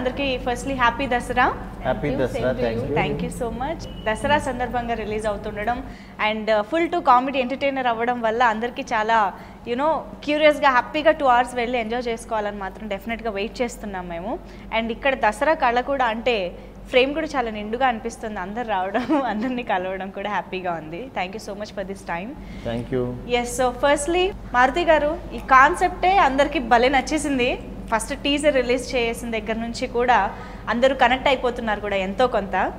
అందరికీ firstly happy Dasara. Happy Dasara thank you so much Dasara సందర్భంగా release అవుతుండడం and full to comedy entertainer అవ్వడం వల్ల అందరికీ చాలా యూనో క్యూరియస్గా హ్యాపీగా టూ అవర్స్ వెళ్ళి ఎంజాయ్ చేసుకోవాలని మాత్రం డెఫినెట్గా వెయిట్ చేస్తున్నాం మేము. అండ్ ఇక్కడ దసరా కళ కూడా అంటే ఫ్రేమ్ కూడా చాలా నిండుగా అనిపిస్తుంది. అందరు రావడం అందరినీ కలవడం కూడా హ్యాపీగా ఉంది. Thank you so much for this time thank you yes so firstly Maruthi garu ఈ కాన్సెప్టే అందరికీ భలే నచ్చేసింది. ఫస్ట్ టీజర్ రిలీజ్ చేసిన దగ్గర నుంచి కూడా అందరూ కనెక్ట్ అయిపోతున్నారు కూడా ఎంతో కొంత.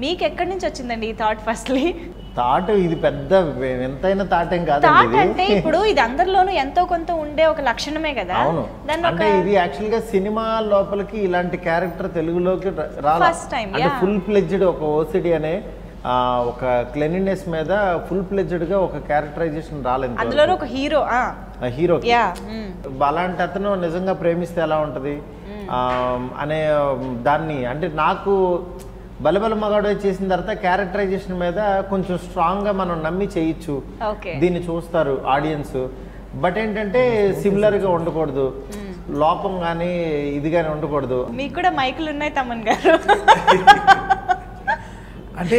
మీకు ఎక్కడి నుంచి వచ్చిందండి ఈ థాట్ ఫస్ట్లీ? థాట్ ఇది పెద్ద వింతైన థాట్ ఏం థాట్ కాదండి అంటే ఇప్పుడు ఇది అందరిలోనూ ఎంతో కొంత ఉండే ఒక లక్షణమే కదా. అవును. అంటే ఇది యాక్చువల్గా సినిమా లోపలికి ఇలాంటి క్యారెక్టర్ తెలుగులోకి ర- రాలా. First time, అంటే yeah. ఫుల్ ప్లెడ్జ్డ్ ఒక ఓసిడి అనే ఒక క్లెనినెస్ మీద ఫుల్ ప్లెడ్జ్డ్గా ఒక క్యారెక్టరైజేషన్ రాలేదు అందులోనూ ఒక హీరో హీరో అలాంటి అతను నిజంగా ప్రేమిస్తే ఎలా ఉంటది? అనే దాన్ని అంటే నాకు బలబల మగాడు చేసిన తర్వాత క్యారెక్టరైజేషన్ మీద కొంచెం స్ట్రాంగ్గా మనం నమ్మి చేయొచ్చు. దీన్ని చూస్తారు ఆడియన్స్ బట్ ఏంటంటే సిమిలర్గా ఉండకూడదు లోపం కానీ ఇది కానీ ఉండకూడదు. మీకు కూడా మైకులు ఉన్నాయి తమన్ గారు. అంటే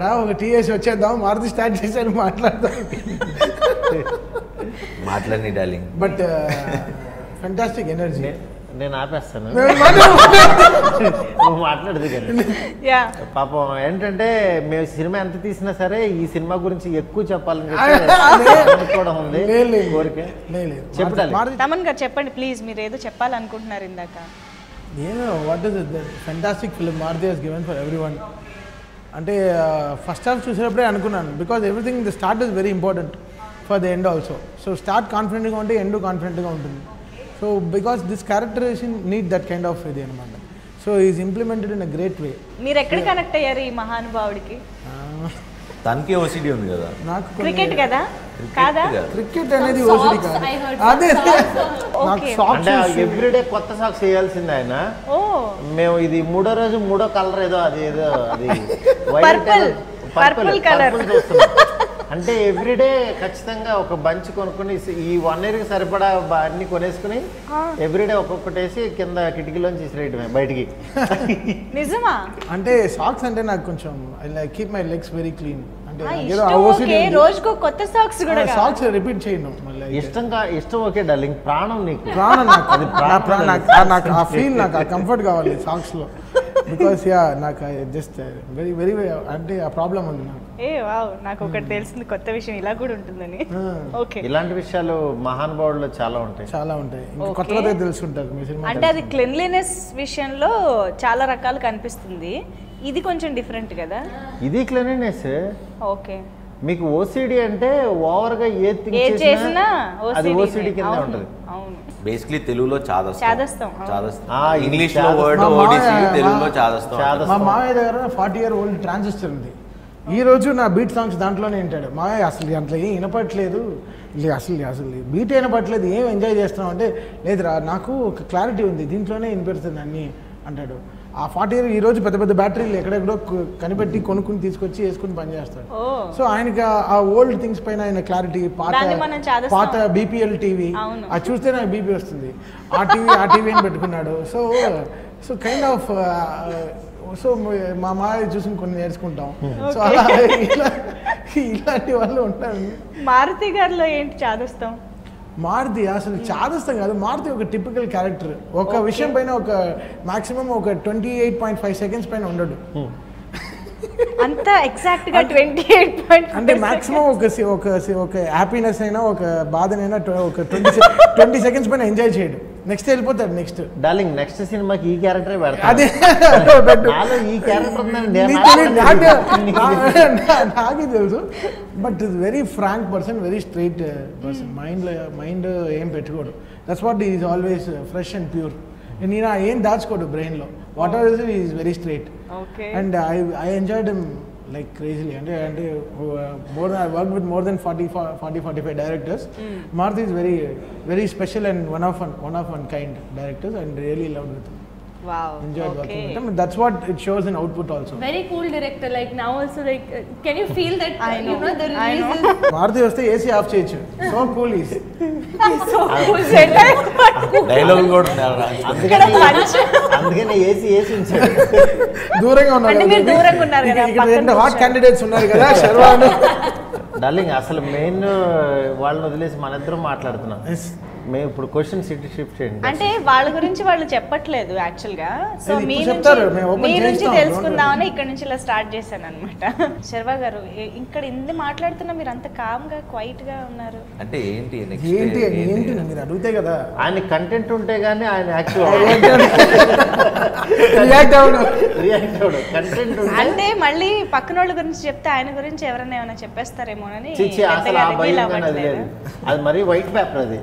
రా- ఒక టీఎస్ వచ్చేద్దాం మారుతి స్టార్ట్ చేశాను మాట్లాడదాం. మాట్లాడి డార్లింగ్. బట్ ఫెంటాస్టిక్ ఎనర్జీ నేను ఆపేస్తాను. నువ్వు మాట్లాడదు కానీ యా. పాపం ఏంటంటే మేము సినిమా ఎంత తీసినా సరే ఈ సినిమా గురించి ఎక్కువ చెప్పాలని కూడా ఉంది. కోరిక. చెప్పు darling. తమన్ గారు చెప్పండి ప్లీజ్. మీరు ఏదో చెప్పాలనుకుంటున్నారు ఇందాక. నేను what is fantastic film Maruthi he's given for everyone అంటే ఫస్ట్ హాఫ్ చూసేటప్పుడే అనుకున్నాను. Because everything the start is very important for the end also so start కాన్ఫిడెంట్గా ఉంటే ఎండ్ కాన్ఫిడెంట్గా ఉంటుంది. So because this characterization need that kind of ఇది అనమాట so is implemented in a great way మీరు ఎక్కడ కనెక్ట్ అయ్యారు ఈ మహానుభావుడికి? తనకే ఓసిడి ఉంది కదా. నాకు క్రికెట్ కదా? కాదా? క్రికెట్ అనేది ఓసిడి కాదు. అదే. నాకు. సాక్స్ ఎవ్రీడే కొత్త సాక్స్ వేయాల్సింది ఆయన. ఓ. మేము ఇది మూడో రోజు మూడో కలర్ ఏదో అది ఏదో అది Purple. Purple colour. అంటే ఎవ్రీడే ఖచ్చితంగా ఒక బంచ్ కొనుక్కుని ఈ వన్ ఇయర్కి సరిపడా అన్ని కొనేసుకుని ఎవ్రీడే ఒక్కొక్కటి వేసి కింద కిటికీలోంచి ఇసిరేయటమే బయటికి. నిజమా? అంటే సాక్స్ అంటే నాకు కొంచెం I keep my legs very clean. రోజుకో కొత్త సాక్స్ కూడా. సాక్స్ రిపీట్ చేయను మళ్ళీ ఇష్టం ఓకే డార్లింగ్ ప్రాణం నీకు. ప్రాణం నాకు. అది నా ప్రాణం ప్రా- అది. నాకు. ఆ- నాకు ఆ ఫీల్ నాకు ఆ కంఫర్ట్ కావాలి సాక్స్లో. బికాస్ యా నాకు జస్ట్ వెరీ వెరీ అంటే ఆ ప్రాబ్లం ఉంది నాకు. ఏ వావ్ నాకు ఒకటి తెలిసింది కొత్త విషయం ఇలా కూడా ఉంటుందని. ఓకే. ఇలాంటి విషయాలు మహానుభావుల్లో చాలా ఉంటాయి. చాలా ఉంటాయి. కొత్తగా తెలుసుకుంటారు మీ సినిమా అంటే అది క్లెన్లీనెస్ విషయంలో చాలా రకాలు కనిపిస్తుంది. ఇది కొంచెం డిఫరెంట్ కదా? ఇది క్లీనినెస్ ఓకే. మీకు ఓసిడి అంటే ఓవర్గా ఏ చేసినా అది ఓసిడి. కింద ఉంటది. అవును. బేసిక్లీ తెలుగులో చాదస్తం. చాదస్తం, ఇంగ్లీష్లో. వర్డ్ ఓడిసి తెలుగులో చాదస్తం. చాదస్తం. మా మామయ్య దగ్గర ఫార్టీ ఇయర్ ఓల్డ్ ట్రాన్సిస్టర్ ఉంది. ఈ రోజు నా బీట్ సాంగ్స్ దాంట్లోనే వింటాడు. మామయ్య అసలు దాంట్లో ఏం వినపట్లేదు అసలు అసలు బీట్ వినపట్లేదు ఏం ఎంజాయ్ చేస్తున్నాం అంటే లేదురా నాకు ఒక క్లారిటీ ఉంది దీంట్లోనే వినిపెడుతుంది అన్ని అంటాడు. ఆ ఫార్టీ ఈ రోజు పెద్ద పెద్ద బ్యాటరీలు ఎక్కడెక్కడో కనిపెట్టి కొనుక్కుని తీసుకొచ్చి వేసుకుని పనిచేస్తాడు సో ఆయనకి ఆ- ఓల్డ్ థింగ్స్ పైన ఆయన క్లారిటీ పాత. పాత బీపీఎల్ టీవీ. అది చూస్తే నాకు బీపీ వస్తుంది. ఆ టీవీ ఆ టీవీ అని పెట్టుకున్నాడు. So so kind of so మా మాయ చూసి కొన్ని నేర్చుకుంటాం. సో అలా ఇలా ఇలాంటి వాళ్ళు ఉంటారు. మారుతి గారిలో ఏంటి చాదస్తాం? మారుతి అసలు చాదస్తం కాదు. మారుతి ఒక టిపికల్ క్యారెక్టర్ ఒక విషయం పైన ఒక మాక్సిమం ఒక twenty eight point five seconds పైన ఉండడు. అంత ఎగ్జాక్ట్గా ట్వంటీ ఎయిట్ పాయింట్ అంటే మాక్సిమం ఒక సి- ఒక సి- ఒక హ్యాపీనెస్ అయినా ఒక బాధనైనా ఒక ట్వంటీ ట్వంటీ సెకండ్స్ పైన ఎంజాయ్ చేయడు. నెక్స్ట్ వెళ్ళిపోతాడు నెక్స్ట్ డార్లింగ్ నెక్స్ట్ సినిమాకి ఈ క్యారెక్టరే అదే ఈ నేను నీకు తెలుసు. But is very frank person very straight person mind mind ఏం పెట్టుకోడు. That's what is always fresh and pure నేను ఏం దాచుకోడు బ్రెయిన్లో whatever is is very straight okay and I I enjoyed like crazily. And, and uh, more than, I worked with more than 40, 40 45 directors. Mm. Is very, very special and one of one, one of one kind directors, and really loved with him. Really love with wow enjoy okay working that's what it shows in output also Very cool director. Like now also, like, uh, can you feel that? I uh, know. You know the I release know. is Maruthi వస్తే AC off చేయొచ్చు so cool is so cool. Dialogue కూడా ఉన్నాయి. ఇక్కడ punch. అందుకని AC AC ఉంచాడు దూరంగా ఉన్నారు అంటే మీరు దూరంగా ఉన్నారు కదా, ఇక్కడ పక్కన రెండు హాట్ కూర్చోండి. క్యాండిడేట్స్ ఉన్నారు కదా శర్వాను డార్లింగ్ అసలు మెయిన్ వాళ్ళని వదిలేసి మన ఇద్దరం మాట్లాడుతున్నాం మేము ఇప్పుడు క్వశ్చన్ సిటీ షిఫ్ట్ చేయండి. అంటే వాళ్ళ గురించి వాళ్ళు చెప్పట్లేదు యాక్చువల్గా. సో మీ నుంచి తెలుసుకుందామని ఇక్కడ నుంచి ఇలా స్టార్ట్ చేశాను అనమాట శర్వా గారు ఇక్కడ ఇంది మాట్లాడుతున్నా మీరు అంత కామ్గా క్వైట్గా ఉన్నారు. అంటే ఏంటి నెక్స్ట్ ఏంటి ఏంటి? మీరు అడిగితే కదా. ఆయన కంటెంట్ ఉంటే గానీ ఆయన యాక్చువల్ రియాక్ట్ అవును రియాక్ట్ అవడు కంటెంట్ ఉంటే అంటే మళ్ళీ పక్కన వాళ్ళ గురించి చెప్తే ఆయన గురించి ఎవరైనా ఏమైనా చెప్పేస్తారేమోనని అసలు అది మరీ వైట్ పేపర్ అది.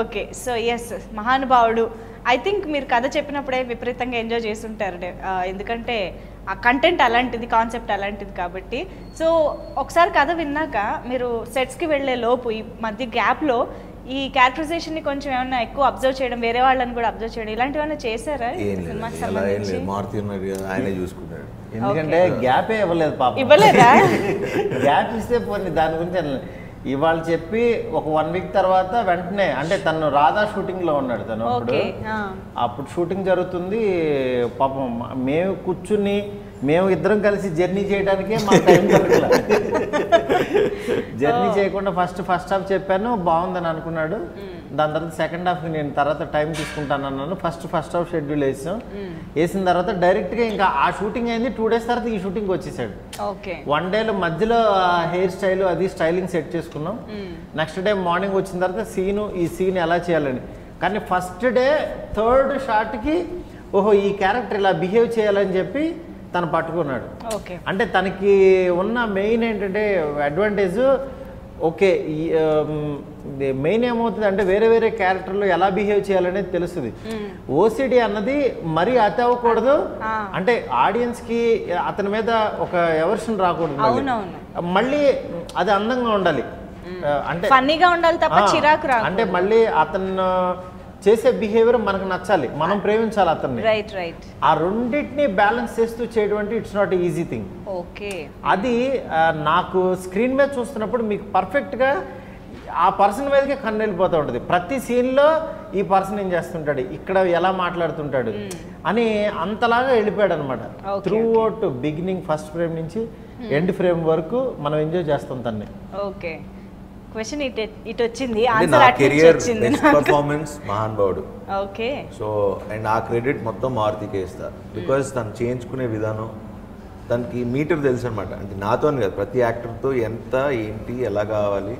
Okay so yes Mahanubhavudu. I think మీరు కథ చెప్పినప్పుడే విపరీతంగా ఎంజాయ్ చేస్తుంటారు ఎందుకంటే ఆ కంటెంట్ అలాంటిది కాన్సెప్ట్ అలాంటిది కాబట్టి. సో ఒకసారి కథ విన్నాక మీరు సెట్స్కి వెళ్ళే లోపు ఈ మధ్య గ్యాప్లో ఈ క్యారెక్టరైజేషన్ని కొంచెం ఏమన్నా ఎక్కువ అబ్జర్వ్ చేయడం వేరే వాళ్ళని కూడా అబ్జర్వ్ చేయడం ఇలాంటివన్నీ చేశారా మారుతి ఉన్నారు కదా ఆయనే చూసుకున్నాడు ఎందుకంటే గ్యాపే ఇవ్వలేదు పాప. ఇవ్వలేదా? గ్యాప్ ఇస్తే పోనీ దాని గురించి. ఇవాళ చెప్పి ఒక వన్ వీక్ తర్వాత వెంటనే అంటే తను రాధా షూటింగ్లో ఉన్నాడు తను అప్పుడు. అప్పుడు షూటింగ్ జరుగుతుంది పాపం మేము కూర్చుని మేము ఇద్దరం కలిసి జర్నీ చేయడానికే మా టైం దొరకలే. జర్నీ చేయకుండా ఫస్ట్ ఫస్ట్ హాఫ్ చెప్పాను బాగుందని అనుకున్నాడు. దాని తర్వాత సెకండ్ హాఫ్ నేను తర్వాత టైం తీసుకుంటాను అన్నాను. ఫస్ట్ ఫస్ట్ హాఫ్ షెడ్యూల్ వేసాం. వేసిన తర్వాత డైరెక్ట్గా ఇంకా ఆ షూటింగ్ అయింది. టూ డేస్ తర్వాత ఈ షూటింగ్ వచ్చేసాడు. వన్ డేలో మధ్యలో హెయిర్ స్టైల్ అది స్టైలింగ్ సెట్ చేసుకున్నాం. నెక్స్ట్ డే మార్నింగ్ వచ్చిన తర్వాత సీను ఈ సీన్ ఎలా చేయాలని. కానీ ఫస్ట్ డే థర్డ్ షాట్కి ఓహో ఈ క్యారెక్టర్ ఇలా బిహేవ్ చేయాలని చెప్పి తను పట్టుకున్నాడు. ఓకే. అంటే తనకి ఉన్న మెయిన్ ఏంటంటే అడ్వాంటేజ్ ఓకే మెయిన్ ఏమవుతుంది అంటే వేరే వేరే క్యారెక్టర్లు ఎలా బిహేవ్ చేయాలనేది తెలుస్తుంది. ఓసిడి అన్నది మరీ అతి అవ్వకూడదు. అంటే ఆడియన్స్కి అతని మీద ఒక ఎవర్షన్ రాకూడదు మళ్ళీ. అది అందంగా ఉండాలి. అంటే ఫన్నీగా ఉండాలి తప్ప చిరాకు అంటే మళ్ళీ అతను చేసే బిహేవియర్ మనకు నచ్చాలి. మనం ప్రేమించాలి అతన్ని. రైట్ రైట్ ఆ రెండింటిని బ్యాలెన్స్ చేస్తూ చేయడం అంటే it's not easy thing okay. అది నాకు స్క్రీన్ మీద చూస్తున్నప్పుడు మీకు పర్ఫెక్ట్గా ఆ పర్సన్ మీదకే కన్ను వెళ్ళిపోతూ ఉంటుంది. ప్రతి సీన్లో ఈ పర్సన్ ఏం చేస్తుంటాడు? ఇక్కడ ఎలా మాట్లాడుతుంటాడు? అని అంతలాగా వెళ్ళిపోయాడు అనమాట throughout beginning first frame నుంచి ఎండ్ ఫ్రేమ్ వరకు మనం ఎంజాయ్ చేస్తాం తన్ని. ఓకే క్వశ్చన్ ఇటు ఇటు వచ్చింది. Answer career performance Mahanubhavudu. Okay so and ఆ క్రెడిట్ మొత్తం మారుతికే ఇస్తా. బికాజ్ తను చేయించుకునే విధానం తనకి మీటర్ తెలుసు అనమాట అంటే నాతో అని కాదు ప్రతి యాక్టర్తో ఎంత ఏంటి ఎలా కావాలి.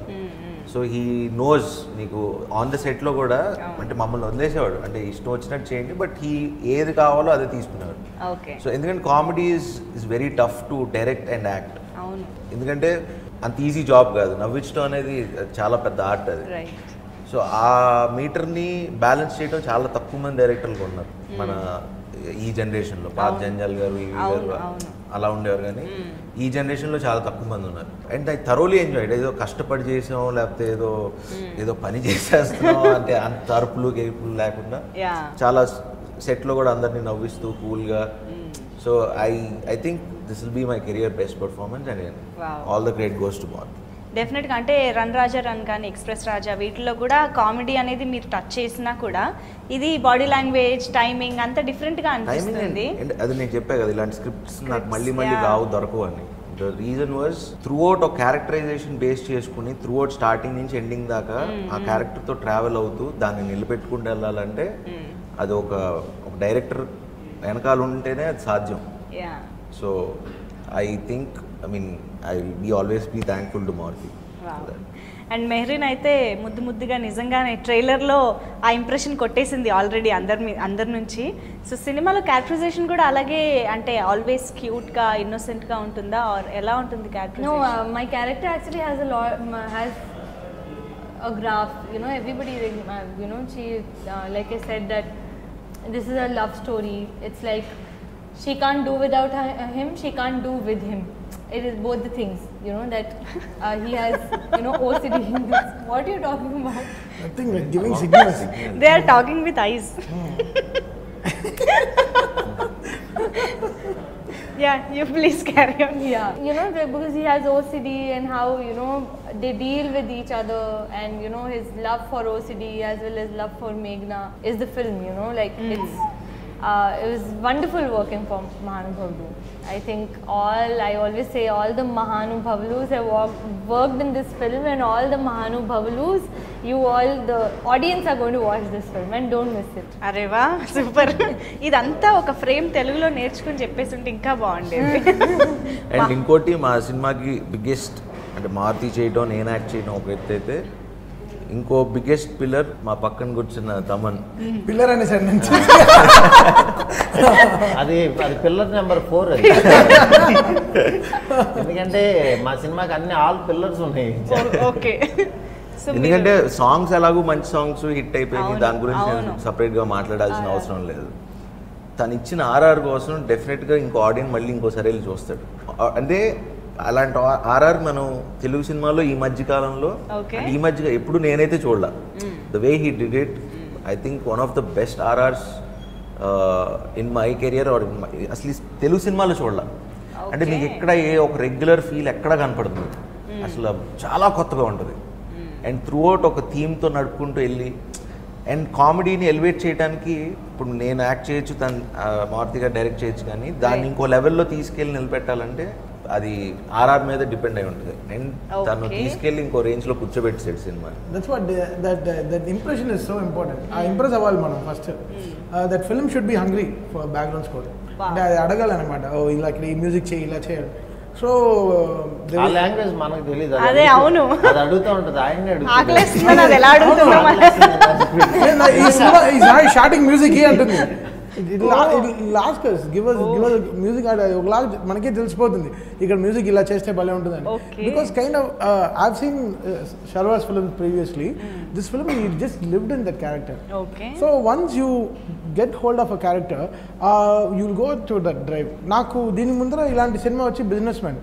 సో హీ నోస్ నీకు ఆన్ ద సెట్లో కూడా అంటే మమ్మల్ని వదిలేసేవాడు. అంటే ఇష్టం వచ్చినట్టు చేయండి బట్ హీ ఏది కావాలో అదే తీసుకునేవాడు సో ఎందుకంటే comedy is is very tough to direct and act ఎందుకంటే అంత ఈజీ జాబ్ కాదు. నవ్వించడం అనేది చాలా పెద్ద ఆర్ట్ అది. సో ఆ మీటర్ని బ్యాలెన్స్ చేయడం చాలా తక్కువ మంది డైరెక్టర్లు ఉన్నారు. మన ఈ జనరేషన్లో పాత జంజాల్ గారు ఈవి అవును, గారు. అలా ఉండేవారు కానీ ఈ జనరేషన్లో చాలా తక్కువ మంది ఉన్నారు. అండ్ ఐ థరోలీ ఎంజాయ్డ్ ఏదో కష్టపడి చేసాం లేకపోతే ఏదో ఏదో పని చేసేస్తున్నాం అంటే అంత అరుపులు గెలుపులు లేకుండా చాలా సెట్లో కూడా అందరినీ నవ్విస్తూ కూల్గా. So I I think this will be my career best performance and. All the great goes to ball డెఫినెట్గా అంటే రన్ రాజా రన్ కానీ ఎక్స్ప్రెస్ రాజా వీటిలో కూడా కామెడీ అనేది మీరు టచ్ చేసినా కూడా ఇది బాడీ లాంగ్వేజ్ టైమింగ్ అంత డిఫరెంట్గా అనిపిస్తుంది. అది నేను చెప్పా కదా ఇలాంటి స్క్రిప్ట్స్ నాకు Scripts, మళ్ళీ మళ్ళీ. రావు దొరకవు అని. The reason was throughout ఒక క్యారెక్టరైజేషన్ బేస్ చేసుకుని త్రూ అవుట్ స్టార్టింగ్ నుంచి ఎండింగ్ దాకా ఆ క్యారెక్టర్తో ట్రావెల్ అవుతూ దాన్ని నిలబెట్టుకుంటూ వెళ్ళాలంటే అది ఒక ఒక డైరెక్టర్ వెనకాల ఉంటేనే అది సాధ్యం. So I think I mean I will be always be thankful to Maruthi and Mehreen అయితే ముద్దు ముద్దుగా నిజంగానే ట్రైలర్లో ఆ ఇంప్రెషన్ కొట్టేసింది ఆల్రెడీ అందరి మీ- అందరి నుంచి. సో సినిమాలో క్యారెక్టరైజేషన్ కూడా అలాగే అంటే ఆల్వేస్ క్యూట్గా ఇన్నోసెంట్గా ఉంటుందా? ఆర్ ఎలా ఉంటుంది character my character actually has a lot, m- has a graph. You know, everybody, uh, you know, she, uh, like I said, that this she can't do without uh, him she can't do with him it is both the things you know that uh, he has you know OCD in this. What are you talking about? Nothing like giving signals. they are talking with eyes. yeah, you please carry on. Yeah, you know because he has OCD and how you know they deal with each other and you know his love for OCD as well as love for Meghna is the film. You know like mm. it's uh, it was wonderful working for Mahanubhavlu. I think all I always say all the Mahanubhavlus have walked, worked in this film and all the Mahanubhavlus you all the audience are going to watch this film and don't miss it. అరే వా super ఇదంతా ఒక frame తెలుగులో నేర్చుకుని చెప్పేసి ఉంటే ఇంకా బాగుండేది అండ్ ఇంకోటి మా సినిమాకి బిగ్గెస్ట్ అంటే మారుతి చేయటం నేను యాక్ట్ చేయడం ఒక ఎత్తు అయితే ఇంకో బిగ్గెస్ట్ పిల్లర్ మా పక్కన కూర్చున్న తమన్. పిల్లర్ అనే సార్ నుంచి అది అది పిల్లర్ నెంబర్ ఫోర్ అది. ఎందుకంటే మా సినిమాకి అన్ని ఆల్ పిల్లర్స్ ఉన్నాయి. ఓకే సో ఎందుకంటే సాంగ్స్ ఎలాగో మంచి సాంగ్స్ హిట్ అయిపోయింది దాని గురించి నేను. సపరేట్గా మాట్లాడాల్సిన అవసరం లేదు. తను ఇచ్చిన ఆర్ఆర్ కోసం డెఫినెట్గా ఇంకో ఆడియన్స్ మళ్ళీ ఇంకోసారి వెళ్ళి చూస్తాడు. అంటే అలాంటి ఆర్ఆర్ మనం తెలుగు సినిమాలో ఈ మధ్య కాలంలో ఈ మధ్య ఎప్పుడు నేనైతే చూడలా. The way he did it I think one of the best RRs in my career or అసలు తెలుగు సినిమాలో చూడలా. అంటే మీకు ఎక్కడ ఏ ఒక రెగ్యులర్ ఫీల్ ఎక్కడ కనపడుతుంది? అసలు చాలా కొత్తగా ఉంటుంది. అండ్ త్రూ అవుట్ ఒక థీమ్తో నడుపుకుంటూ వెళ్ళి అండ్ కామెడీని ఎలివేట్ చేయడానికి ఇప్పుడు నేను యాక్ట్ చేయొచ్చు తను ఆ, మారుతి గారు డైరెక్ట్ చేయొచ్చు కానీ దాన్ని ఇంకో లెవెల్లో తీసుకెళ్ళి నిలబెట్టాలంటే అది ఆర్ఆర్ మీద డిపెండ్ అయి ఉంటుంది. అండ్ తను. తీసుకెళ్ళి ఇంకో రేంజ్లో కూర్చోబెట్టేసాడు cinema that's what that that impression is so important ఆ ఇంప్రెస్ అవ్వాలి మనం first that film should be hungry for background score అంటే అది అడగాలన్నమాట. ఓ ఇలా ఇక్కడ ఈ మ్యూజిక్ చేయి ఇలా చేయాలి సో ఆ లాంగ్వేజ్ మనకు తెలియదు అది అదే, అడుగుతూ- అవును. అది అడుగుతూ ఉంటుంది. ఎలా అడుగుతున్నాం ఈ షార్టింగ్ మ్యూజిక్ అంటుంది. Last give us give us music ఒక లాస్ట్ మనకే తెలిసిపోతుంది. ఇక్కడ మ్యూజిక్ ఇలా చేస్తే భలే ఉంటుందని. Because kind of I've seen Sharwa's film previously this film he just lived in that character so once you get hold of a character you'll go to that drive నాకు దీని ముందర ఇలాంటి సినిమా వచ్చి బిజినెస్ మ్యాన్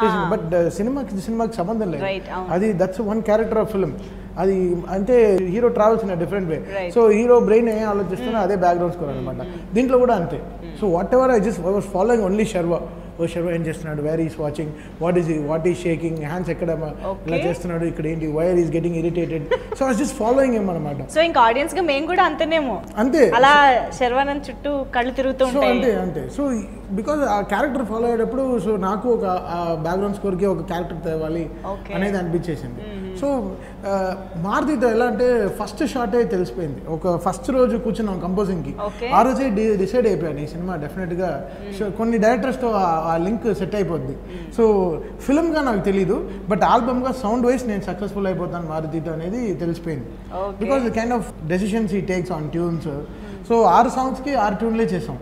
చేసింది. But సినిమాకి సినిమాకి సంబంధం లేదు. అది that's one character of film అది అంటే hero travels in different way. So hero brain ఏం ఆలోచిస్తున్నా అదే బ్యాక్గ్రౌండ్ స్కోర్ అనమాట దీంట్లో కూడా అంతే. So whatever I just was following only Sharwa ఓ శర్వా ఏం చేస్తున్నాడు? Where is watching what is what is shaking hands ఎక్కడ ఇలా. చేస్తున్నాడు? ఇక్కడ ఏంటి? Where is getting irritated so I just following ఏం అనమాట సో ఇంకా ఆడియన్స్గా మేము కూడా అంతేనేమో. అంతే. అలా శర్వానంద్ చుట్టూ కళ్ళు తిరుగుతూ సో అంతే అంతే. సో బికాజ్ ఆ క్యారెక్టర్ ఫాలో అయ్యేటప్పుడు సో నాకు ఒక బ్యాక్గ్రౌండ్ స్కోర్కి ఒక క్యారెక్టర్ తేవాలి. అనేది అనిపించేసింది. సో మారుతితో ఎలా అంటే ఫస్ట్ షాటే తెలిసిపోయింది. ఒక ఫస్ట్ రోజు కూర్చున్నాం కంపోజింగ్కి. ఆ రోజే డిసైడ్ అయిపోయాను ఈ సినిమా డెఫినెట్గా. కొన్ని డైరెక్టర్స్తో ఆ లింక్ సెట్ అయిపోద్ది. సో ఫిల్మ్గా నాకు తెలియదు బట్ ఆల్బమ్గా సౌండ్ వైస్ నేను సక్సెస్ఫుల్ అయిపోతాను మారుతితో అనేది తెలిసిపోయింది. Because kind of decisions he takes on tunes. So ఆరు సాంగ్స్కి ఆరు ట్యూన్లే చేసాం.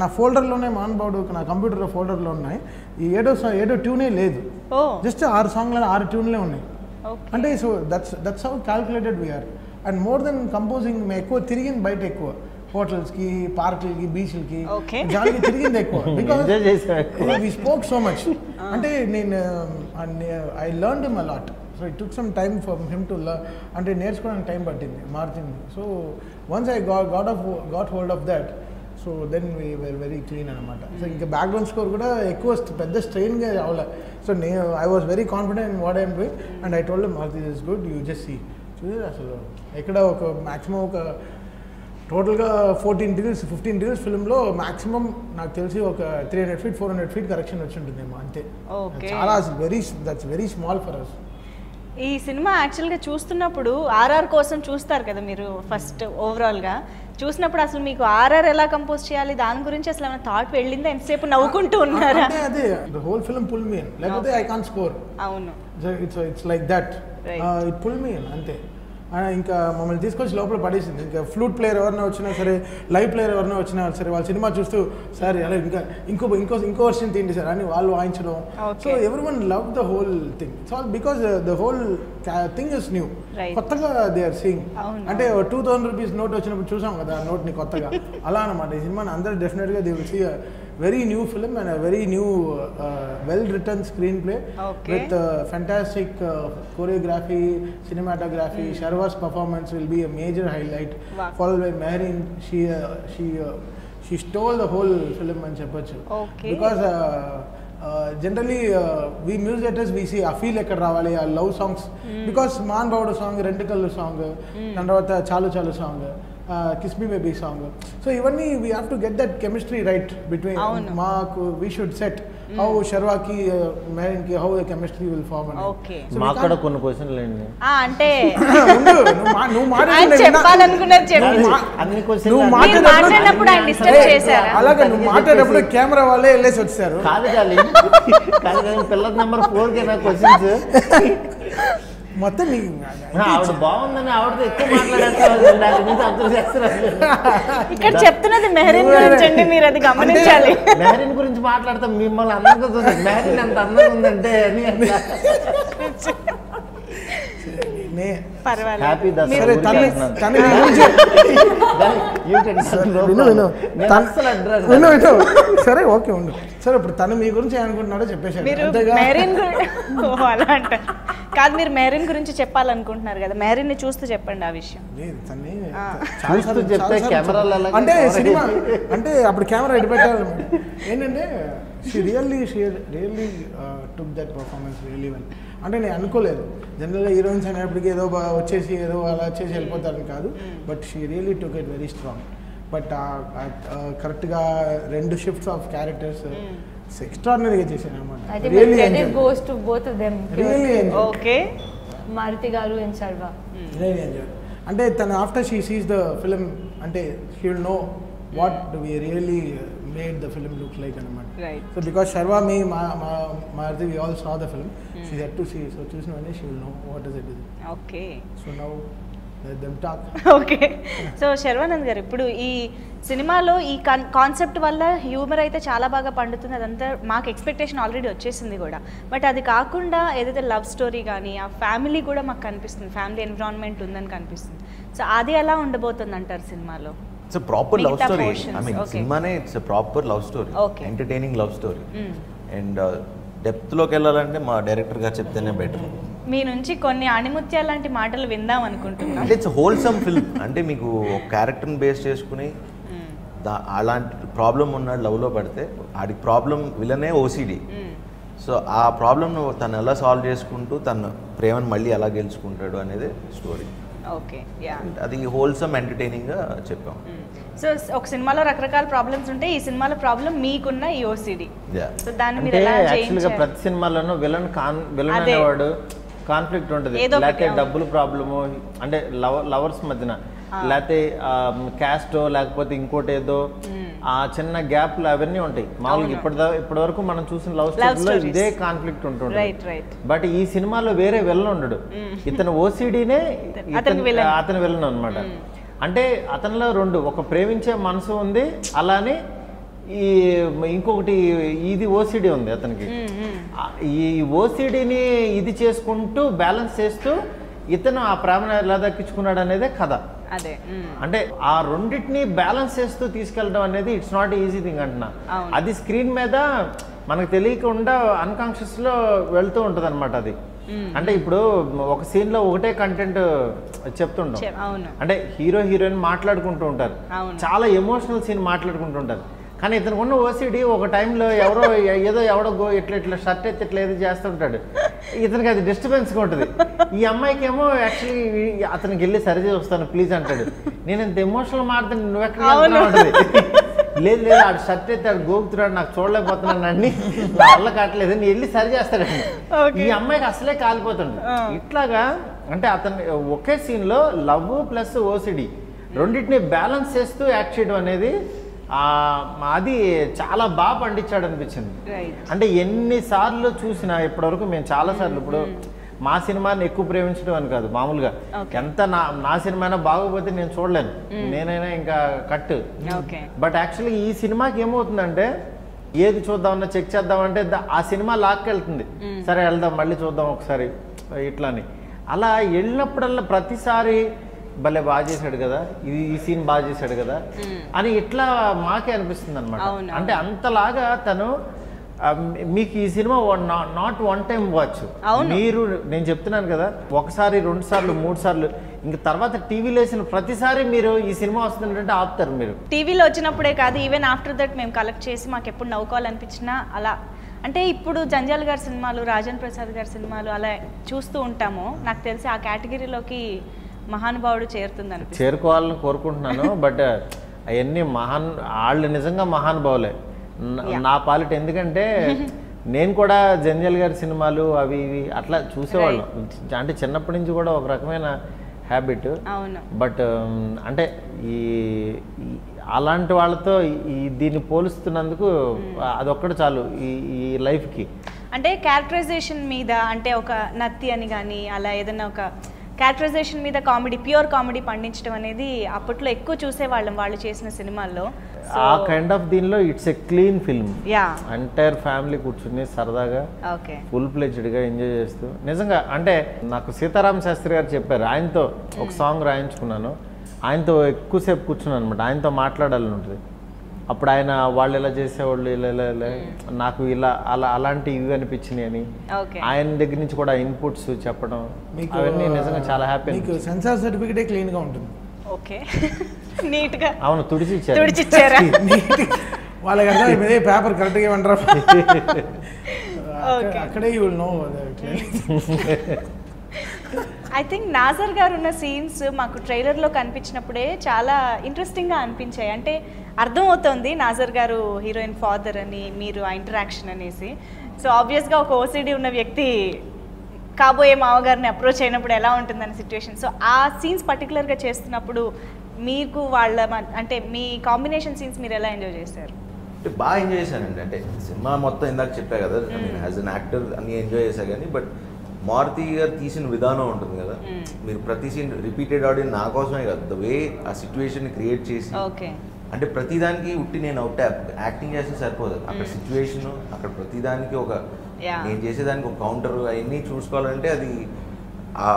నా ఫోల్డర్లోనే మాన్బాడు నా కంప్యూటర్లో ఫోల్డర్లో ఉన్నాయి. ఈ ఏడో ఏడో ట్యూనే లేదు. జస్ట్ ఆరు సాంగ్లలో ఆరు ట్యూన్లే ఉన్నాయి. అంటే so that's that's how calculated we are and more than composing మేము ఎక్కువ తిరిగింది బయట ఎక్కువ. హోటల్స్కి పార్కులకి బీచ్లకి. జాలికి తిరిగింది ఎక్కువ. Because we spoke so much అంటే నేను I learn him a lot so it took some time for him to అంటే నేర్చుకోవడానికి టైం పట్టింది మార్చింది సో వన్స్ ఐ గా got off got hold of that so then we where very clean అనమాట so ఇంకా background score కూడా ఎక్కువ పెద్ద స్ట్రెయిన్గా అవ్వలే సో నేను I was very confident in what I'm doing and I told Maruthi is good you just see చూసి అసలు ఎక్కడ ఒక మ్యాక్సిమం ఒక టోటల్గా ఫోర్టీన్ డిగ్రీస్ ఫిఫ్టీన్ డిగ్రీస్ ఫిల్మ్లో మాక్సిమం నాకు తెలిసి ఒక three hundred feet four hundred feet correction వచ్చి ఉంటుందేమో అంతే. చాలా very that's very small for us ఈ సినిమా యాక్చువల్గా చూస్తున్నప్పుడు ఆర్ఆర్ కోసం చూస్తారు కదా మీరు ఫస్ట్ ఓవరాల్గా చూసినప్పుడు అసలు మీకు ఆర్ఆర్ ఎలా కంపోజ్ చేయాలి? దాని గురించి అసలు ఏమైనా థాట్ వెళ్ళిందా? ఎంతసేపు నవ్వుకుంటూ ఉన్నారా? అదే the whole film pull me లేకపోతే ఐ కాన్ స్కోర్ అవును. It's it's like that. It pull me అంతే. ఇంకా మమ్మల్ని తీసుకొచ్చి లోపల పడేసింది. ఇంకా ఫ్లూట్ ప్లేయర్ ఎవరైనా వచ్చినా సరే లైవ్ ప్లేయర్ ఎవరైనా వచ్చినా సరే వాళ్ళ సినిమా చూస్తూ సార్ అలా ఇంకా ఇంకో ఇంకో ఇంకో వర్షన్ తీయండి సార్ అని వాళ్ళు వాయించడం. So everyone love the whole thing all because the whole thing is new. కొత్తగా దే ఆర్ సీయింగ్. అంటే టూ థౌసండ్ రూపీస్ నోట్ వచ్చినప్పుడు చూసాం కదా నోట్ని కొత్తగా. అలా అనమాట ఈ సినిమాని అందరూ డెఫినెట్గా they will see very new film and a very new, uh, uh, well-written screenplay okay. with uh, fantastic uh, choreography, cinematography. Mm. Performance will be a major highlight, wow. followed by Mehreen. She uh, she uh, she stole the whole film and Chapachu. Okay. Because. Uh, generally uh, we music artists we see afi lekar ravale love songs mm. because man bavadu song rendu song mm. nandavatha chalu chalu song మీ baby song so ఇవన్నీ we have to get that chemistry right between. మాకు we should set how షర్వాకి మెహరీన్కి how the chemistry will form అని okay మాకు కూడా కొన్ని క్వశ్చన్లు అండి ఆ, అంటే నువ్వు నువ్వు మాట్లాడుతున్నా- చెప్పాలనుకున్నది చెప్పి. నువ్వు అన్ని నువ్వు క్వశ్చన్లు మీరు మాట్లాడినప్పుడు ఆయన ఏ, చేశారా? అలాగే నువ్వు మాట్లాడేటప్పుడు కెమెరా వాళ్ళే వెళ్ళేసి వచ్చారు. కాదు కాదు కాదు కాదు పిల్లల నెంబర్ ఫోర్కి నా క్వశ్చన్స్ మొత్తం ఆవిడ బాగుందని ఆవిడతో ఎక్కువ మాట్లాడేస్తారు ఇక్కడ చెప్తున్నది మెహరీన్. గురించి అండి మీరు అది గమనించాలి. మెహరీన్ గురించి మాట్లాడతాం మిమ్మల్ని అందంగా మెహరీన్ ఎంత అందంగా ఉందంటే అని అట్లా. నే పర్వాలేదు హ్యాపీ దసరా సరే ఓకే ఉండు. సరే ఇప్పుడు తను మీ గురించి గురించి ఓ, అలా అంటారు. కాదు మీరు మెహరీన్ గురించి చెప్పాలనుకుంటున్నారు కదా. మెహరీన్ని చూస్తూ చెప్పండి ఆ విషయం. అంటే సినిమా. అంటే అప్పుడు కెమెరా ఎటు పెట్టాలి? ఏంటంటే she really she really took that performance really well అంటే నేను అనుకోలేదు. జనరల్గా హీరోయిన్స్ అనేప్పటికీ ఏదో వచ్చేసి ఏదో అలా వచ్చేసి వెళ్ళిపోతారని కాదు. But she really took it very strong but కరెక్ట్గా రెండు షిఫ్ట్స్ ఆఫ్ క్యారెక్టర్స్ ఎక్స్ట్రాడినరీగా చేశాను అనమాట ఓకే Sarva. రియల్లీ ఎంజాయ్ అంటే తను after she sees the film అంటే she will know what we really made the film look like అనమాట so because Sharwa me మా మా Maruthi we all saw the film she had to see so చూసిన వెంటనే she will know what is it is okay so now them talk okay so Sharwanand garu ఇప్పుడు ఈ సినిమాలో ఈ concept వల్ల humour అయితే చాలా బాగా పండుతుంది. అదంతా మాకు ఎక్స్పెక్టేషన్ ఆల్రెడీ వచ్చేసింది కూడా. బట్ అది కాకుండా ఏదైతే లవ్ స్టోరీ కానీ ఆ ఫ్యామిలీ కూడా మాకు కనిపిస్తుంది. ఫ్యామిలీ ఎన్విరాన్మెంట్ ఉందని కనిపిస్తుంది. సో అది ఎలా ఉండబోతుంది అంటారు సినిమాలో? It's proper love story I mean. సినిమానే it's proper love story. Entertaining love story. And డెప్త్లోకి వెళ్ళాలంటే మా డైరెక్టర్ గారు చెప్తేనే బెటర్ మీ నుంచి కొన్ని ఆణిముత్యాల లాంటి మాటలు విందాం అనుకుంటున్నాం అంటే ఇట్స్ హోల్సమ్ ఫిల్మ్ అంటే మీకు ఒక క్యారెక్టర్ని బేస్ చేసుకుని. దా అలాంటి ప్రాబ్లం ఉన్నాడు లవ్లో పడితే ఆడికి ప్రాబ్లం విలనే ఓసిడి. సో ఆ ప్రాబ్లమ్ను తను ఎలా సాల్వ్ చేసుకుంటూ తను ప్రేమను మళ్ళీ ఎలా గెలుచుకుంటాడు అనేది స్టోరీ ఓకే యా అది హోల్సమ్ ఎంటర్టైనింగ్గా చెప్పాం. సో ఒక సినిమాలో రకరకాల ప్రాబ్లమ్స్ ఉంటాయి ఈ సినిమాలో ప్రాబ్లం మీకున్న ఈ ఓసిడి యా సో దాన్ని మీరు అంటే ఎలా యాక్చువల్గా జయించారు ప్రతి సినిమాలోనూ విలన్ కాన్ విలన్. అనేవాడు కాన్ఫ్లిక్ట్ ఉంటుంది. లేకపోతే. డబ్బుల ప్రాబ్లము అంటే లవర్ లవర్స్ మధ్యన. లేకపోతే క్యాస్టో లేకపోతే ఇంకోటి ఏదో ఆ చిన్న గ్యాప్లు అవన్నీ ఉంటాయి. మామూలుగా. ఇప్పటి ఇప్పటి వరకు మనం చూసిన లవ్ స్టోరీలో. ఇదే కాన్ఫ్లిక్ట్ ఉంటుంది బట్ ఈ సినిమాలో వేరే విలన్ ఉండడు. ఇతను ఓసిడీనే అతను విలన్ అనమాట అంటే అతనిలో రెండు ఒక ప్రేమించే మనసు ఉంది అలానే ఈ ఇంకొకటి ఇది ఓసిడి ఉంది అతనికి. ఆ, ఈ ఓసిడిని ఇది చేసుకుంటూ బ్యాలెన్స్ చేస్తూ ఇతను ఆ ప్రేమను ఎలా దక్కించుకున్నాడు అనేదే కథ. అదే. అంటే ఆ రెండింటిని బ్యాలెన్స్ చేస్తూ తీసుకెళ్ళడం అనేది ఇట్స్ నాట్ ఈజీ థింగ్ అంటున్నా. అది స్క్రీన్ మీద మనకు తెలియకుండా అన్కాన్షియస్లో వెళ్తూ ఉంటది అనమాట అది అంటే ఇప్పుడు ఒక సీన్లో ఒకటే కంటెంట్ చెప్తుంటాం అంటే హీరో హీరోయిన్ మాట్లాడుకుంటూ ఉంటారు. అవును. చాలా ఎమోషనల్ సీన్ మాట్లాడుకుంటూ ఉంటారు. కానీ ఇతనికి ఉన్న ఓసిడి ఒక టైంలో ఎవరో ఏదో ఎవడో గో ఇట్లా ఇట్లా షర్ట్ ఎత్తి ఇట్లా ఏదో చేస్తుంటాడు. ఇతనికి అది డిస్టర్బెన్స్గా ఉంటుంది. ఈ అమ్మాయికి ఏమో యాక్చువల్లీ అతనికి వెళ్ళి సరి వస్తాను ప్లీజ్ అంటాడు. నేను ఇంత ఎమోషనల్ మాట్లాడి నువ్వు ఎక్కడ అవును. ఉంటుంది లేదు లేదు ఆడు షర్ట్ ఎత్తి ఆడు గోగుతున్నాడు నాకు చూడలేకపోతున్నాను అన్ని నా వల్ల కావట్లేదు నేను వెళ్ళి సరి చేస్తాడండి Okay. ఈ అమ్మాయికి అసలే కాలిపోతుంది. ఇట్లాగా అంటే అతను ఒకే సీన్లో లవ్ ప్లస్ ఓసిడి రెండింటిని బ్యాలెన్స్ చేస్తూ యాక్ట్ చేయడం అనేది అది చాలా బాగా పండించాడు అనిపించింది అంటే ఎన్నిసార్లు చూసినా ఇప్పటివరకు మేము చాలా సార్లు ఇప్పుడు మా సినిమాని ఎక్కువ ప్రేమించడం అని కాదు మామూలుగా. ఎంత నా నా సినిమా అయినా బాగోపోతే నేను చూడలేను. నేనైనా ఇంకా కట్ బట్ యాక్చువల్లీ ఈ సినిమాకి ఏమవుతుందంటే ఏది చూద్దామన్నా చెక్ చేద్దామంటే ద- ఆ సినిమా లాక్కెళ్తుంది. సరే వెళ్దాం మళ్ళీ చూద్దాం ఒకసారి ఇట్లా అలా వెళ్ళినప్పుడల్లా ప్రతిసారి భలే బాగా చేశాడు కదా ఇది ఈ సీన్ బాగా చేశాడు కదా అని ఇట్లా మాకే అనిపిస్తుంది అనమాట అంటే అంతలాగా తను మీకు ఈ సినిమా నాట్ వన్ టైం వాచ్. మీరు నేను చెప్తున్నాను కదా ఒకసారి రెండు సార్లు మూడు సార్లు ఇంక తర్వాత టీవీలో వేసిన ప్రతిసారి మీరు ఈ సినిమా వస్తుందంటే ఆపుతారు మీరు. టీవీలో వచ్చినప్పుడే కాదు ఈవెన్ ఆఫ్టర్ దట్ మేము కలెక్ట్ చేసి మాకు ఎప్పుడు నవ్వుకోవాలనిపించినా అలా. అంటే ఇప్పుడు జంజాల్ గారి సినిమాలు రాజన్ ప్రసాద్ గారి సినిమాలు అలా చూస్తూ ఉంటాము. నాకు తెలిసి ఆ కేటగిరీలోకి మహానుభావుడు చేరుతుంది అనిపిస్తుంది చేరుకోవాలని కోరుకుంటున్నాను బట్ అవన్నీ మహాన్ వాళ్ళు నిజంగా మహానుభావులే. నా- పాలిట ఎందుకంటే నేను కూడా జంజల్ గారి సినిమాలు అవి ఇవి అట్లా చూసేవాళ్ళం. అంటే చిన్నప్పటి నుంచి కూడా ఒక రకమైన హ్యాబిట్. బట్ అంటే ఈ అలాంటి వాళ్ళతో ఈ- దీన్ని పోలుస్తున్నందుకు అదొక్కటి చాలు ఈ ఈ లైఫ్కి. అంటే క్యారెక్టరైజేషన్ మీద అంటే ఒక నత్తి అని కానీ అలా ఏదైనా ఒక క్యారెక్టరైజేషన్ మీద కామెడీ ప్యూర్ కామెడీ పండించడం అనేది అప్పట్లో ఎక్కువ చూసేవాళ్ళం వాళ్ళు చేసిన సినిమాల్లో. ఆ కైండ్ ఆఫ్ దీనిలో it's a clean film yeah entire family కూర్చుని సరదాగా ఓకే ఫుల్ ప్లెజ్డ్గా ఎంజాయ్ చేస్తూ. నిజంగా అంటే నాకు సీతారామ శాస్త్రి గారు చెప్పారు ఆయనతో ఒక సాంగ్ రాయించుకున్నాను. ఆయనతో ఎక్కువసేపు కూర్చున్నాను అనమాట ఆయనతో మాట్లాడాలని ఉంటుంది. అప్పుడు ఆయన వాళ్ళు ఇలా చేసేవాళ్ళు ఇలా ఇలా ఇలా. నాకు ఇలా అలా అలాంటి ఇవి అనిపించినాయి అని. ఓకే ఆయన దగ్గర నుంచి కూడా ఇన్పుట్స్ చెప్పడం మీకు అవన్నీ నిజంగా చాలా హ్యాపీ మీకు సెన్సార్ సర్టిఫికేటే క్లీన్గా ఉంటుంది? ఓకే నీట్గా అవును తుడిచి ఇచ్చారు తుడిచిచ్చారా వాళ్ళకి అర్థం అయిపోయింది పేపర్ కరెక్ట్గా Okay. అక్కడే you will know I think Nassar garu ఉన్న సీన్స్ మాకు ట్రైలర్లో కనిపించినప్పుడే చాలా ఇంట్రెస్టింగ్గా అనిపించాయి. అంటే అర్థమవుతోంది నాజర్ గారు హీరోయిన్ ఫాదర్ అని మీరు ఆ ఇంటరాక్షన్ అనేసి. సో ఆబ్వియస్గా ఒక ఓసిడి ఉన్న వ్యక్తి కాబోయే మామగారిని అప్రోచ్ అయినప్పుడు ఎలా ఉంటుందనే సిచ్యువేషన్. సో ఆ సీన్స్ పర్టికులర్గా చేస్తున్నప్పుడు మీకు వాళ్ళ అంటే మీ కాంబినేషన్ సీన్స్ మీరు ఎలా ఎంజాయ్ చేశారు? అంటే బాగా ఎంజాయ్ చేశానండి. అంటే సినిమా మొత్తం ఇందాక చెప్పా కదా యాజ్ అన్ యాక్టర్ అన్ని ఎంజాయ్ చేశా కానీ బట్ మారుతి గారు తీసిన విధానం ఉంటుంది కదా. మీరు ప్రతి సీన్ రిపీటెడ్ ఆడియన్ నా కోసమే కాదు ద వే ఆ సిచ్యువేషన్ క్రియేట్ చేసి ఓకే. అంటే ప్రతిదానికి ఉట్టి నేను అవుట్ యాక్టింగ్ చేస్తే సరిపోదు. అక్కడ సిచ్యువేషన్ అక్కడ ప్రతిదానికి ఒక. నేను చేసేదానికి ఒక కౌంటర్ అవన్నీ చూసుకోవాలంటే అది ఆ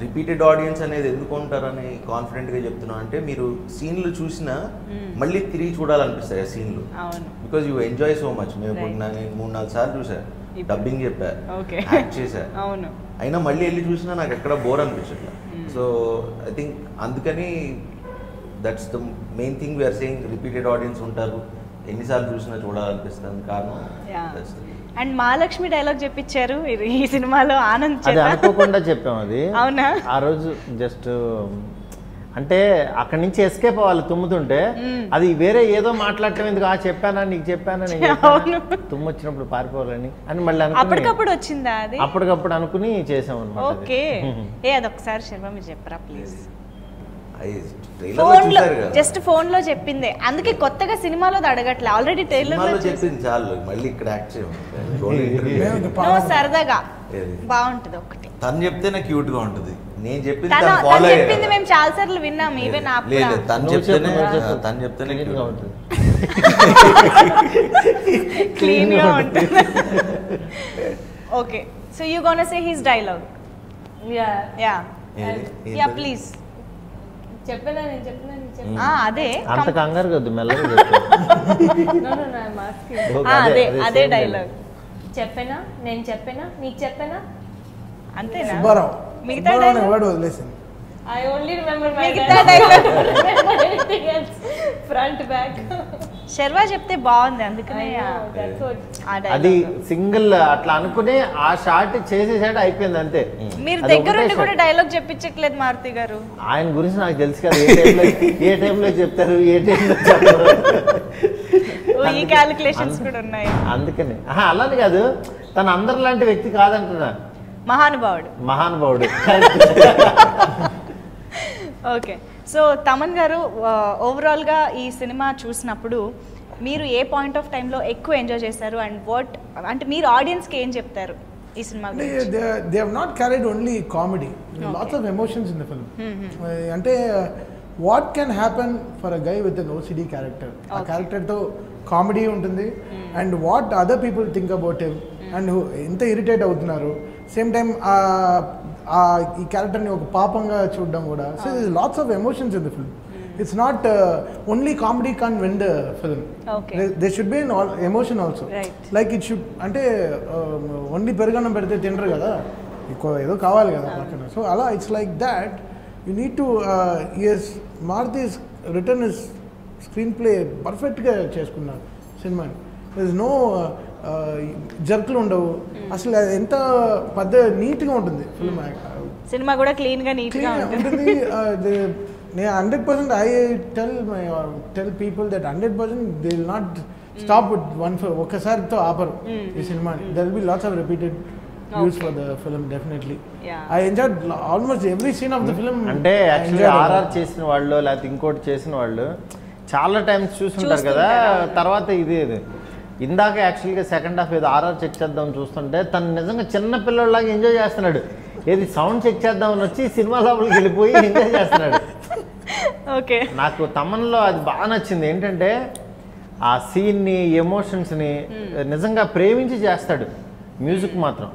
రిపీటెడ్ ఆడియన్స్ అనేది ఎందుకు ఉంటారని కాన్ఫిడెంట్గా చెప్తున్నా. అంటే మీరు సీన్లు చూసినా మళ్ళీ తిరిగి చూడాలనిపిస్తాయి ఆ సీన్లు. Because you enjoy so much మేము ఇప్పుడు నేను మూడు నాలుగు సార్లు చూసా. ఇప్పుడు. డబ్బింగ్ చెప్పా. యాక్ట్ చేశా అవును. అయినా మళ్ళీ వెళ్ళి చూసినా నాకు ఎక్కడ బోర్ అనిపించట్లేదు సో ఐ థింక్ అందుకని that's the main thing we're saying repeated audience ఉంటారు. ఎన్నిసార్లు చూసినా చూడాలనిపిస్తుంది. కారణం Yeah. that's the- and Mahalakshmi dialogue చెప్పించారు. ఈ- ఈ సినిమాలో ఆనంద్ అనుకోకుండా చెప్పాం అది. అవునా? ఆ రోజు జస్ట్ అంటే అక్కడి నుంచి ఎస్కేప్ అవ్వాలి. తుమ్ముతుంటే అది వేరే ఏదో మాట్లాడటం ఎందుకు? ఆ చెప్పానా నీకు చెప్పానా? తుమ్ము వచ్చినప్పుడు పారిపోవాలని అని మళ్ళీ అప్పటికప్పుడు వచ్చిందా అది? అప్పటికప్పుడు అనుకుని చేసాం అనమాట ఓకే. ఏ అదొకసారి శర్మ మీరు చెప్పరా ప్లీజ్ జస్ట్ ఫోన్లో చెప్పిందే. అందుకే కొత్తగా సినిమాలో అడగట్లే. ఆల్రెడీ ట్రైలర్లో చెప్పింది చాలు. మళ్ళీ ఇక్కడ యాక్ట్. నో, సరదాగా? బాగుంటుంది ఒకటి తను చెప్తేనే క్యూట్గా ఉంటుంది. నేను చెప్పింది తను ఫాలో చెప్పింది మేము చాలా సార్లు విన్నాం ఈవెన్ లేదు తను చెప్తేనే. తను చెప్తేనే cute గా ఉంటుంది. క్లీన్గా ఉంటుంది. Okay so you gonna say his dialogue. Yeah? Yeah ఏంటది? ప్లీజ్ చెప్పనా నేను చెప్పనా నేను చెప్పనా అదే. అంత కంగారు కదా మెల్లగా అదే అదే డైలాగ్ చెప్పనా? నేను చెప్పనా? నీకు చెప్పనా? అంతేనా? మిగతా వదిలేసింది? Dialogue. dialogue. remember శర్వా చెప్తే బాగుంది అందుకనే అది. సింగిల్ అట్లా అనుకునే ఆ షాట్ చేసేసాడు అయిపోయింది అంతే. మీరు దగ్గరుండి ఒకటే కూడా. డైలాగ్ చెప్పించట్లేదు మారుతి గారు. ఆయన గురించి నాకు తెలుసు కదా ఏ టైంలో ఏ టైంలో చెప్తారు ఏ టైంలో చెప్పరు. ఓ, ఈ క్యాలిక్యులేషన్స్ కూడా ఉన్నాయి. అందుకని. అలాని కాదు తను అందరి లాంటి వ్యక్తి కాదంటున్నా. మహానుభావుడు. మహానుభావుడు. ఓకే. సో తమన్ గారు ఓవరాల్గా ఈ సినిమా చూసినప్పుడు మీరు ఏ పాయింట్ ఆఫ్ టైంలో ఎక్కువ ఎంజాయ్ చేశారు అండ్ వాట్ అంటే మీరు ఆడియన్స్కి ఏం చెప్తారు ఈ cinema they have not carried only comedy lots of emotions in the film అంటే what can happen for a guy with an OCD character ఆ. క్యారెక్టర్తో కామెడీ ఉంటుంది and what other people think about him and ఎంత irritate అవుతున్నారు? Same time ఆ ఈ క్యారెక్టర్ని ఒక పాపంగా చూడడం కూడా. So lots of emotions in the film it's not only comedy can win the film. They should be emotion also. Like it should అంటే ఓన్లీ పెరుగన్నం పెడితే తినరు కదా ఏదో కావాలి కదా పక్కన. సో అలా it's like that you need to as Maruthi return is screenplay పర్ఫెక్ట్గా చేసుకున్నారు సినిమాని. ఇస్ నో జర్కులు ఉండవు. అసలు అది ఎంత పెద్ద నీట్గా ఉంటుంది ఫిల్మ్ సినిమా కూడా క్లీన్గా నీట్గా క్లీన్ ఉంటుంది నేను hundred percent I tell my tell people that hundred percent they will not stop one ఒక్కసారితో ఆపరు ఈ సినిమాని. There be lots of repeated use for the film definitely. I enjoy almost every scene of the film అంటే actually RR చేసిన వాళ్ళు లేకపోతే ఇంకోటి చేసిన వాళ్ళు చాలా టైమ్స్ చూస్తుంటారు కదా తర్వాత ఇది ఇది. ఇందాక యాక్చువల్గా సెకండ్ హాఫ్ ఏదో ఆర్ఆర్ చెక్ చేద్దాం చూస్తుంటే తను నిజంగా చిన్న పిల్లలాగా ఎంజాయ్ చేస్తున్నాడు. ఏది సౌండ్ చెక్ చేద్దామని వచ్చి సినిమా లోపలికి వెళ్ళిపోయి ఎంజాయ్ చేస్తున్నాడు. ఓకే. నాకు తమన్లో అది బాగా నచ్చింది. ఏంటంటే ఆ సీన్ని ఎమోషన్స్ని నిజంగా ప్రేమించి చేస్తాడు. మ్యూజిక్ మాత్రం.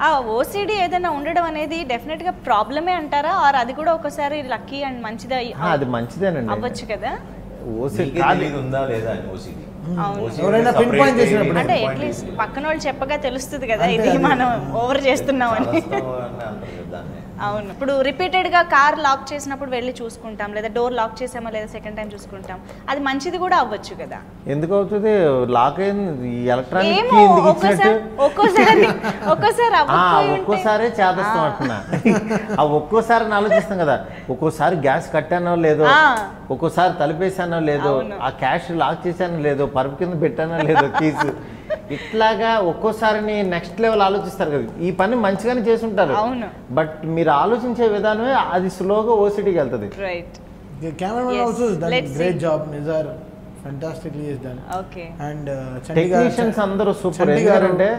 ఆ ఓసిడి ఏదైనా ఉండడం అనేది డెఫినెట్గా ప్రాబ్లమే అంటారా? ఆర్ అది కూడా ఒకసారి లక్కీ అండ్ మంచిదా? ఆ, అది మంచిదేనండి. అవ్వచ్చు కదా? ఓసి మీకే కాదు. తెలీదు ఉందా లేదా అని ఓసిడి అంటే అట్లీస్ట్ పక్కన వాళ్ళు చెప్పగా తెలుస్తుంది కదా ఇది మనం ఓవర్ చేస్తున్నామని. అవును. ఇప్పుడు రిపీటెడ్గా కార్ లాక్ చేసినప్పుడు వెళ్ళి చూసుకుంటాం లేదా డోర్ లాక్ చేసామా లేదా సెకండ్ టైం చూసుకుంటాం. అది మంచిది కూడా అవ్వచ్చు కదా. ఎందుకు అవుతుంది? లాక్ అయింది ఈ ఎలక్ట్రానిక్ కీ ఎందుకు ఒక్కోసారి ఇచ్చినట్టు? ఒక్కోసారి ఒక్కోసారి ఆ, అవ్వకపోయి ఉంటే- ఒక్కోసారే చేదస్తాం అంటున్నా. ఆ ఒక్కోసారి నేను ఆలోచిస్తాం కదా. ఒక్కోసారి గ్యాస్ కట్టానో లేదో ఆ. ఒక్కోసారి తలిపేసానో లేదో. ఆ క్యాష్ లాక్ చేశానో లేదో పరుపు కింద పెట్టానో లేదో కీస్ ఇట్లాగా ఒక్కోసారి నెక్స్ట్ లెవెల్ ఆలోచిస్తారు కదా. ఈ పని మంచిగానే అవును. బట్ మీరు ఆలోచించే విధానమే అది స్లోగా ఓసిటీకి వెళ్తుంది. Right cameraman Yes. Also done Let's great see. Job Nizar fantastically is done okay and technicians అందరూ సూపర్ ఎందుకంటే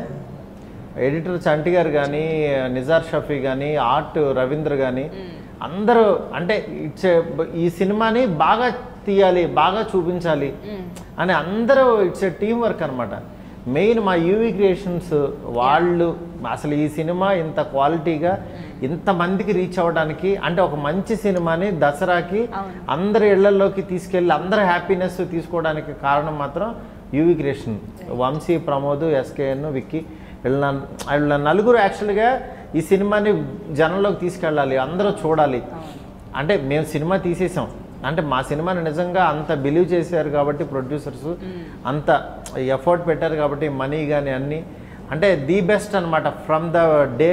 ఎడిటర్ చంటి గారు కానీ నిజార్ షఫీ కానీ ఆర్ట్ రవీంద్ర కానీ అందరూ అంటే ఇట్స్ ఈ సినిమాని బాగా తీయాలి బాగా చూపించాలి అని అందరూ ఇట్స్ ఎ టీం వర్క్ అనమాట మెయిన్ మా యూవీ క్రియేషన్స్ వాళ్ళు అసలు ఈ సినిమా ఇంత క్వాలిటీగా ఇంతమందికి రీచ్ అవ్వడానికి అంటే ఒక మంచి సినిమాని దసరాకి. అందరి ఇళ్ళలోకి తీసుకెళ్ళి అందరి హ్యాపీనెస్ తీసుకోవడానికి కారణం మాత్రం UV Creation. Vamsi Pramod SKN Vicky వీళ్ళ వీళ్ళ నలుగురు యాక్చువల్గా ఈ సినిమాని జనంలోకి తీసుకెళ్ళాలి అందరూ చూడాలి. అంటే మేము సినిమా తీసేసాం. అంటే మా సినిమాని నిజంగా అంత బిలీవ్ చేశారు కాబట్టి ప్రొడ్యూసర్స్ అంత ఎఫర్ట్ పెట్టారు కాబట్టి మనీ కానీ అన్నీ. అంటే ది బెస్ట్ అన్నమాట. From the day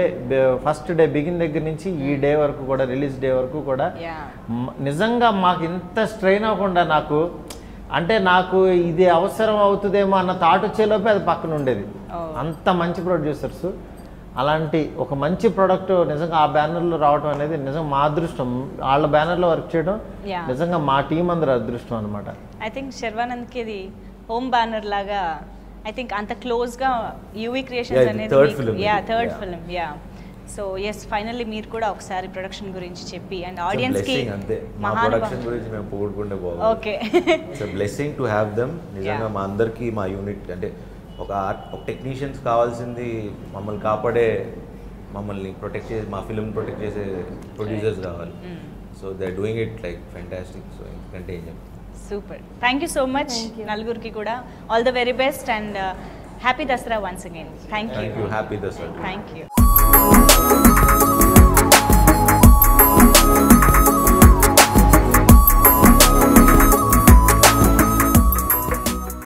first day begin దగ్గర నుంచి ఈ డే వరకు కూడా రిలీజ్ డే వరకు కూడా నిజంగా మాకు ఇంత స్ట్రెయిన్ అవ్వకుండా నాకు అంటే నాకు ఇది అవసరం అవుతుందేమో అన్న థాట్ వచ్చేలోపే అది పక్కన ఉండేది. అంత మంచి ప్రొడ్యూసర్స్. అలాంటి ఒక మంచి ప్రోడక్ట్ నిజంగా ఆ బ్యానర్లో రావడం అనేది నిజంగా మా అదృష్టం. వాళ్ళ బ్యానర్లో వర్క్ చేయడం. నిజంగా మా టీం అందరూ అదృష్టం అనమాట ఐ థింక్ శర్వానంద్కి ఇది హోమ్ బ్యానర్ లాగా ఐ థింక్ అంత క్లోజ్గా యూవీ క్రియేషన్స్ ఇది. అనేది yeah. Third. Film yeah so yes finally మీరు కూడా ఒకసారి ప్రొడక్షన్ గురించి చెప్పి అండ్ ఆడియన్స్కి మా ప్రొడక్షన్ గురించి మేము పోగొట్టుకుంటే okay it's blessing to have them నిజంగా. మా అందరికీ మా యూనిట్ అంటే ఒక ఒక టెక్నీషియన్స్ కావాల్సింది మమ్మల్ని కాపాడే మమ్మల్ని ప్రొటెక్ట్ చేసే మా ఫిల్మ్ ప్రొటెక్ట్ చేసే ప్రొడ్యూసర్స్ కావాలి. So they doing it like fantastic so ఎందుకంటే ఏం చెప్తాం? Super. Thank you so much Thank you. నలుగురికి కూడా. All the very best and happy Dasara once again thank you happy Dasara thank you